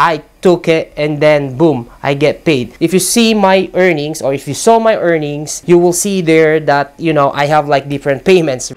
I took it and then boom, I get paid. If you see my earnings or if you saw my earnings, you will see there that, you know, I have like different payments.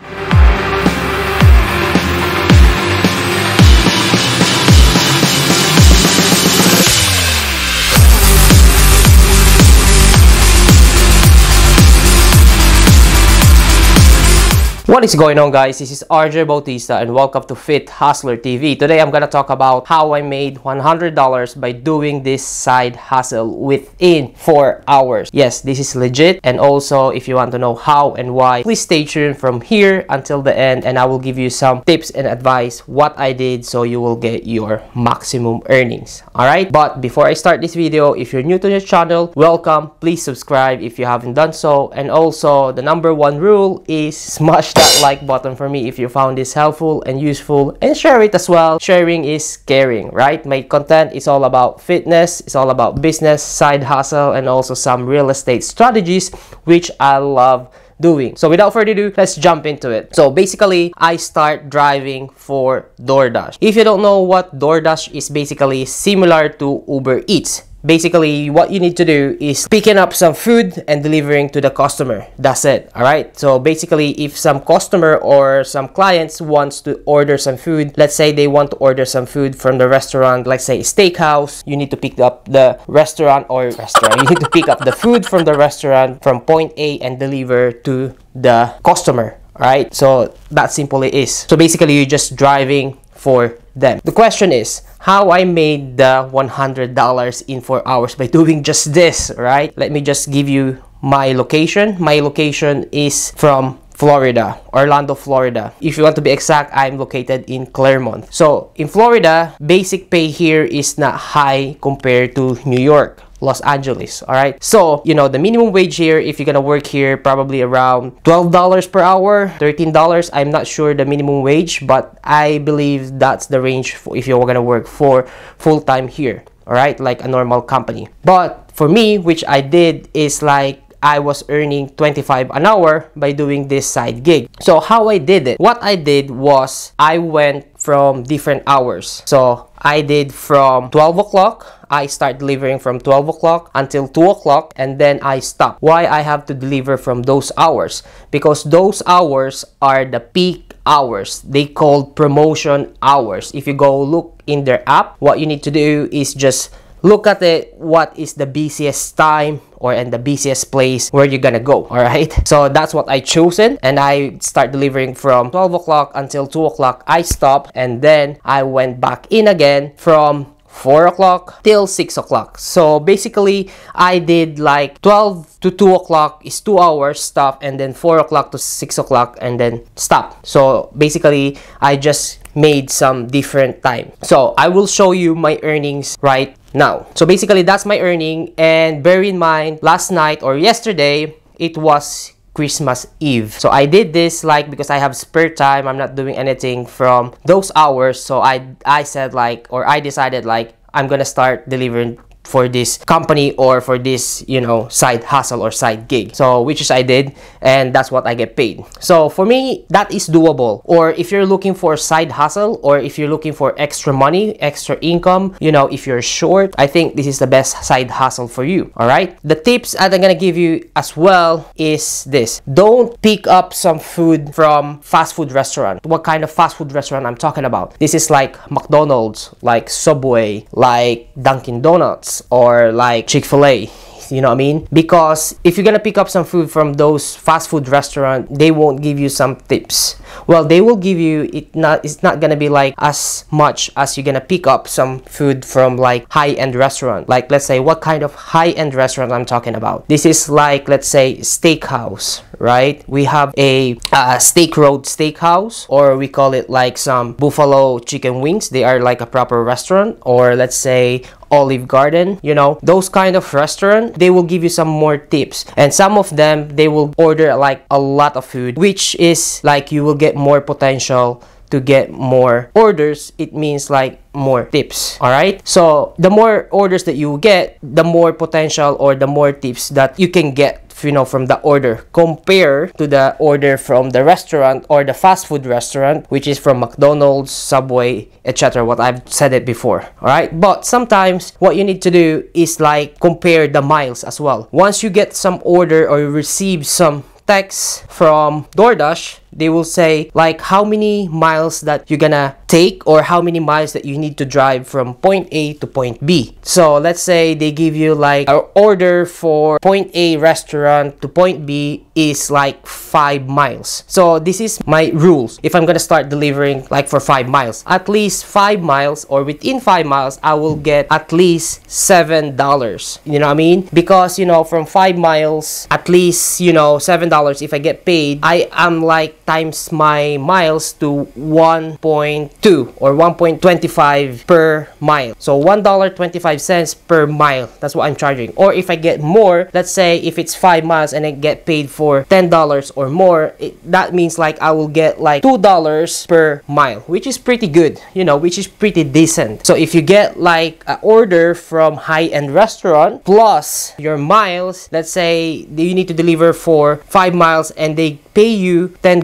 What is going on guys? This is RJ Bautista and welcome to Fit Hustler TV. Today I'm gonna talk about how I made $100 by doing this side hustle within 4 hours. Yes, this is legit and also if you want to know how and why, please stay tuned from here until the end and I will give you some tips and advice what I did so you will get your maximum earnings. Alright, but before I start this video, if you're new to this channel, welcome. Please subscribe if you haven't done so and also the number one rule is smash that that like button for me if you found this helpful and useful and share it as well. Sharing is caring, right? My content is all about fitness, it's all about business, side hustle, and also some real estate strategies, which I love doing. So without further ado, let's jump into it. So basically, I start driving for DoorDash. If you don't know what DoorDash is basically similar to Uber Eats basically what you need to do is picking up some food and delivering to the customer. That's it all right so basically if some customer or some clients wants to order some food let's say they want to order some food from the restaurant like say steakhouse you need to pick up the restaurant or restaurant. You need to pick up the food from the restaurant from point a and deliver to the customer all right so that simple it is. So basically you're just driving for them. The question is how I made the $100 in 4 hours by doing just this, right? Let me just give you my location. My location is from Florida, Orlando, Florida. If you want to be exact, I'm located in Clermont. So in Florida, basic pay here is not high compared to New York. Los Angeles. All right. So, you know, the minimum wage here, if you're going to work here, probably around $12 per hour, $13. I'm not sure the minimum wage, but I believe that's the range if you're going to work for full time here. All right. Like a normal company. But for me, which I did is like I was earning 25 an hour by doing this side gig. So how I did it? What I did was I went from different hours. So I did from 12 o'clock. I start delivering from 12 o'clock until 2 o'clock and then I stop. Why I have to deliver from those hours? Because those hours are the peak hours. They called promotion hours. If you go look in their app, what you need to do is just look at it what is the busiest time or in the busiest place where you're gonna go all right? So that's what i chosen and i start delivering from 12 o'clock until 2 o'clock. I stop and then i went back in again from 4 o'clock till 6 o'clock so basically i did like 12 to 2 o'clock is 2 hours stop and then 4 o'clock to 6 o'clock and then stop so basically i just made some different time so i will show you my earnings right now. So basically, that's my earning. And bear in mind, last night or yesterday, it was Christmas Eve. So I did this like because I have spare time. I'm not doing anything from those hours. So I I said like or I decided like I'm gonna start delivering for this company or for this you know side hustle or side gig. So which is i did and that's what i get paid. So for me that is doable. Or if you're looking for side hustle or if you're looking for extra money extra income you know if you're short i think this is the best side hustle for you all right? The tips that i'm gonna give you as well is this. Don't pick up some food from fast food restaurant. What kind of fast food restaurant i'm talking about? This is like mcdonald's like subway like dunkin donuts or like Chick-fil-A you know what I mean? Because if you're gonna pick up some food from those fast food restaurant, they won't give you some tips. Well, they will give you it not it's not gonna be like as much as you're gonna pick up some food from like high-end restaurant. Like let's say what kind of high-end restaurant I'm talking about. This is like let's say steakhouse, right? We have a uh, steak road steakhouse or we call it like some buffalo chicken wings. They are like a proper restaurant or let's say Olive Garden, you know, those kind of restaurant, they will give you some more tips. And some of them, they will order like a lot of food, which is like you will get more potential to get more orders, it means like more tips. All right. So the more orders that you get, the more potential or the more tips that you can get you know, from the order compare to the order from the restaurant or the fast food restaurant, which is from McDonald's, Subway, etc. What I've said it before. All right. But sometimes what you need to do is like compare the miles as well. Once you get some order or you receive some text from DoorDash, they will say like how many miles that you're gonna take or how many miles that you need to drive from point A to point B. So let's say they give you like an order for point A restaurant to point B is like five miles. So this is my rules. If I'm gonna start delivering like for five miles, at least five miles or within five miles, I will get at least seven dollars. You know what I mean? Because you know from five miles, at least you know seven dollars if I get paid, I am like times my miles to 1.2 or 1.25 per mile. So $1.25 per mile. That's what I'm charging. Or if I get more, let's say if it's 5 miles and I get paid for $10 or more, it, that means like I will get like $2 per mile, which is pretty good, you know, which is pretty decent. So if you get like an order from high-end restaurant plus your miles, let's say you need to deliver for 5 miles and they pay you $10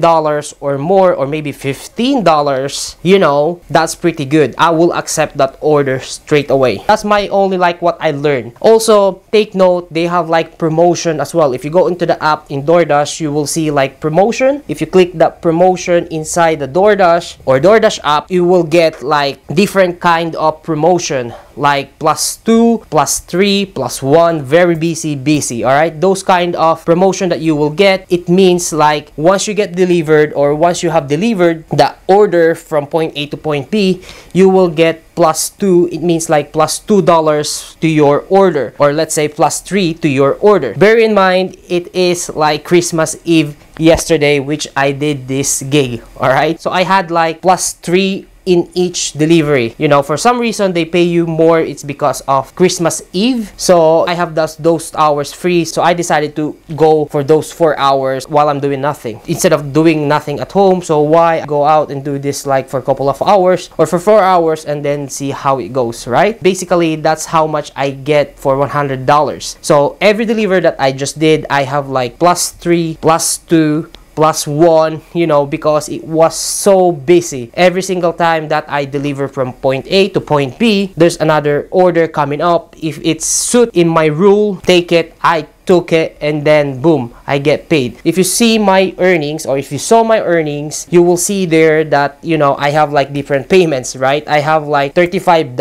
or more or maybe $15, you know, that's pretty good. I will accept that order straight away. That's my only like what I learned. Also, take note, they have like promotion as well. If you go into the app in DoorDash, you will see like promotion. If you click that promotion inside the DoorDash or DoorDash app, you will get like different kind of promotion like plus 2, plus 3, plus 1, very busy, busy, all right? Those kind of promotion that you will get, it means like once you get delivered or once you have delivered the order from point A to point B, you will get plus 2 it means like plus $2 to your order or let's say plus 3 to your order bear in mind it is like christmas eve yesterday which i did this gig all right so i had like plus 3 in each delivery. You know, for some reason they pay you more. It's because of Christmas Eve. So I have those, those hours free. So I decided to go for those four hours while I'm doing nothing instead of doing nothing at home. So why go out and do this like for a couple of hours or for four hours and then see how it goes, right? Basically, that's how much I get for $100. So every delivery that I just did, I have like plus three, plus two, plus one you know because it was so busy. Every single time that i deliver from point a to point b there's another order coming up. If it's suit in my rule take it. I took it and then boom I get paid. If you see my earnings or if you saw my earnings you will see there that you know I have like different payments right? I have like $35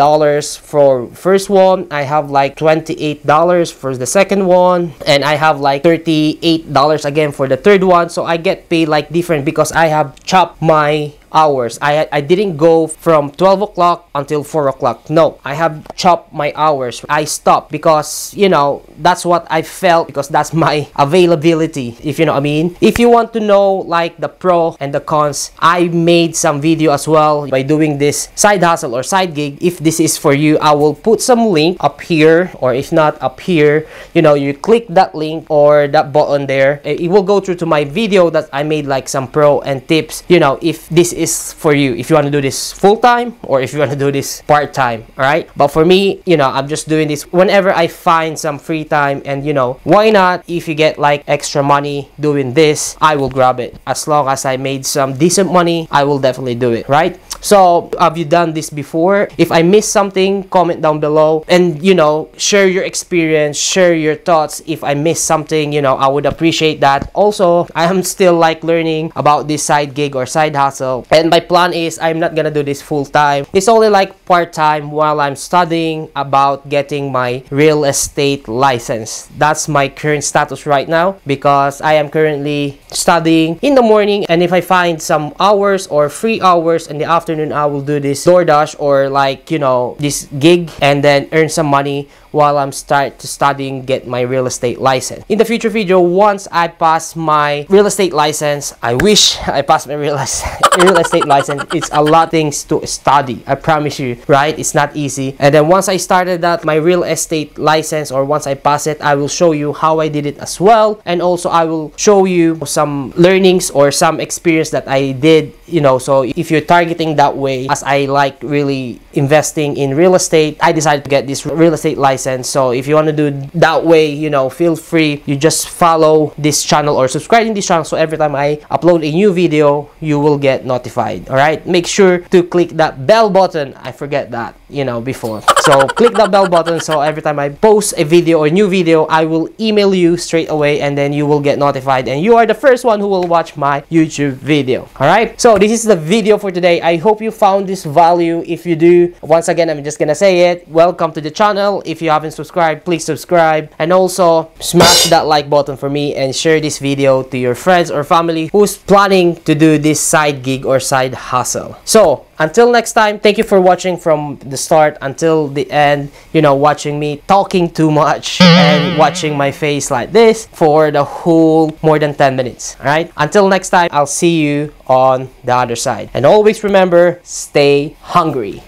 for first one I have like $28 for the second one and I have like $38 again for the third one. So I get paid like different because I have chopped my hours. I, I didn't go from 12 o'clock until 4 o'clock. No, I have chopped my hours. I stopped because, you know, that's what I felt because that's my availability, if you know what I mean. If you want to know like the pro and the cons, I made some video as well by doing this side hustle or side gig. If this is for you, I will put some link up here or if not up here, you know, you click that link or that button there. It will go through to my video that I made like some pro and tips, you know, if this is for you if you want to do this full time or if you want to do this part time all right but for me you know i'm just doing this whenever i find some free time and you know why not? If you get like extra money doing this i will grab it. As long as i made some decent money i will definitely do it right? So have you done this before? If i missed something comment down below and you know share your experience share your thoughts. If i missed something you know i would appreciate that. Also i am still like learning about this side gig or side hustle and my plan is I'm not gonna do this full time. It's only like part time while I'm studying about getting my real estate license. That's my current status right now because I am currently studying in the morning and if I find some hours or free hours in the afternoon I will do this DoorDash or like you know this gig and then earn some money while I'm start to studying get my real estate license. In the future video, once I pass my real estate license, I wish I pass my real, real estate license, it's a lot things to study. I promise you, right? It's not easy. And then once I started that, my real estate license, or once I pass it, I will show you how I did it as well. And also I will show you some learnings or some experience that I did, you know, so if you're targeting that way, as I like really investing in real estate, I decided to get this real estate license. So if you want to do that way, you know, feel free. You just follow this channel or subscribe in this channel so every time I upload a new video, you will get notified. All right, make sure to click that bell button. I forget that, you know, before. So click the bell button so every time I post a video or new video, I will email you straight away and then you will get notified and you are the first one who will watch my YouTube video. All right, so this is the video for today. I hope you found this value. If you do, once again, I'm just gonna say it. Welcome to the channel. If you haven't subscribed, please subscribe and also smash that like button for me and share this video to your friends or family who's planning to do this side gig or side hustle. So until next time, thank you for watching from the start until the end. You know, watching me talking too much and mm. watching my face like this for the whole more than 10 minutes. All right. Until next time, I'll see you on the other side. And always remember, stay hungry.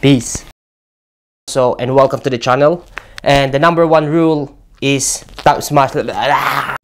Peace. So, and welcome to the channel. And the number one rule is tap smash.